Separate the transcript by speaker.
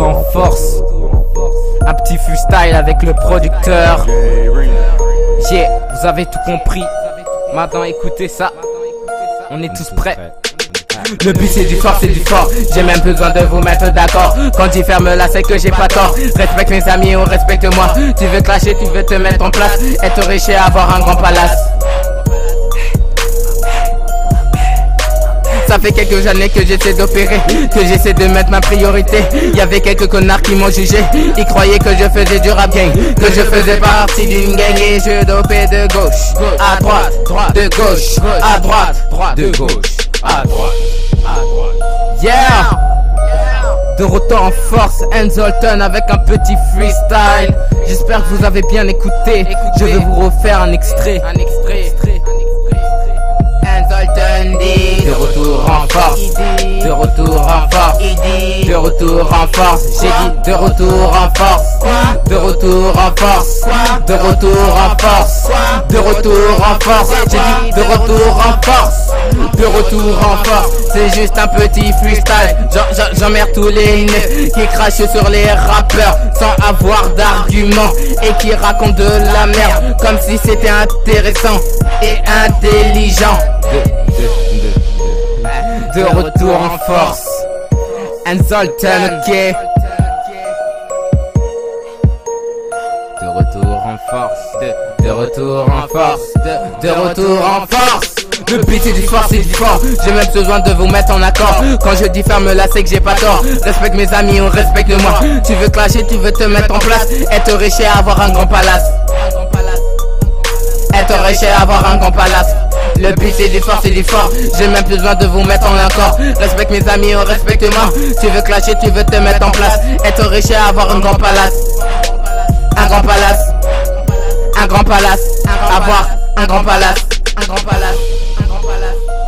Speaker 1: en force. Un petit freestyle avec le producteur. Yeah, vous avez tout compris. Maintenant écoutez ça. On est tous prêts. Le but c'est du fort, c'est du fort. J'ai même besoin de vous mettre d'accord. Quand tu fermes là, c'est que j'ai pas tort. Respecte mes amis ou respecte-moi. Tu veux clasher, tu veux te mettre en place. Être riche et avoir un grand palace. Fait quelques années que j'essaie d'opérer, que j'essaie de mettre ma priorité. Y avait quelques connards qui m'ont jugé, ils croyaient que je faisais du rap gang, que je faisais partie d'une gang et je dopais de gauche à droite, droite, de gauche à droite, droite, de gauche à droite, à droite. Yeah! De retour en force, Enzolton avec un petit freestyle. J'espère que vous avez bien écouté. Je vais vous refaire un extrait. Un extrait. De retour en force. De retour en force. J'ai dit de retour en force. De retour en force. De retour en force. De retour en force. J'ai dit de retour en force. De retour en force. C'est juste un petit freestyle. J'emmerde tous les nez qui crachent sur les rappeurs sans avoir d'arguments et qui racontent de la merde comme si c'était intéressant et intelligent. De, retour en force. And Zoltan, ok. De retour en force, de, de retour en force, de, de retour en force. Le beat c'est du fort, c'est du fort. J'ai même besoin de vous mettre en accord. Quand je dis ferme là, c'est que j'ai pas tort. Respecte mes amis, on respecte moi. Tu veux clasher, tu veux te mettre en place. Être riche et avoir un grand palace. Être riche et avoir un grand palace. Le but c'est fort, c'est du fort. J'ai même besoin de vous mettre en accord. Respecte mes amis, on respecte moi. Tu veux clasher, tu veux te mettre en place. Être riche et avoir un grand palace. Un grand palace. Un grand palace. Avoir un grand palace. Un grand palace. Un grand palace.